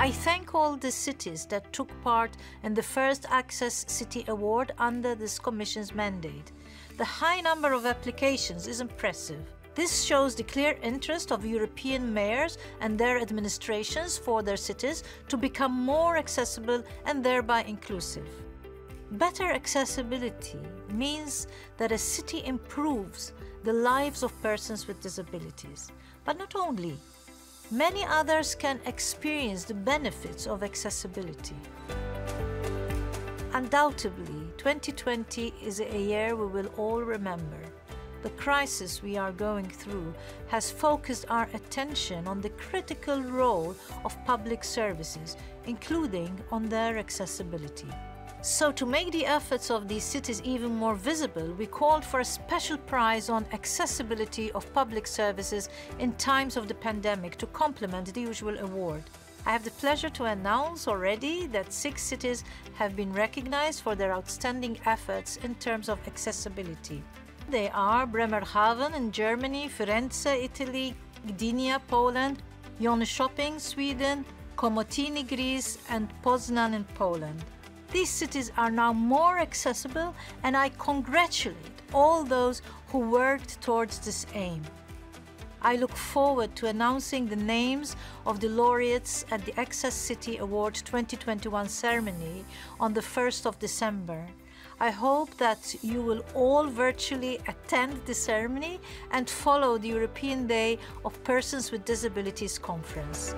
I thank all the cities that took part in the first Access City Award under this Commission's mandate. The high number of applications is impressive. This shows the clear interest of European mayors and their administrations for their cities to become more accessible and thereby inclusive. Better accessibility means that a city improves the lives of persons with disabilities. But not only, many others can experience the benefits of accessibility. Undoubtedly, 2020 is a year we will all remember. The crisis we are going through has focused our attention on the critical role of public services, including on their accessibility. So, to make the efforts of these cities even more visible, we called for a special prize on accessibility of public services in times of the pandemic to complement the usual award. I have the pleasure to announce already that six cities have been recognized for their outstanding efforts in terms of accessibility. They are Bremerhaven in Germany, Firenze, Italy, Gdynia, Poland, Jönköping, Sweden, Komotini, Greece, and Poznan in Poland. These cities are now more accessible, and I congratulate all those who worked towards this aim. I look forward to announcing the names of the laureates at the Access City Award 2021 ceremony on the 1st of December. I hope that you will all virtually attend the ceremony and follow the European Day of Persons with Disabilities conference.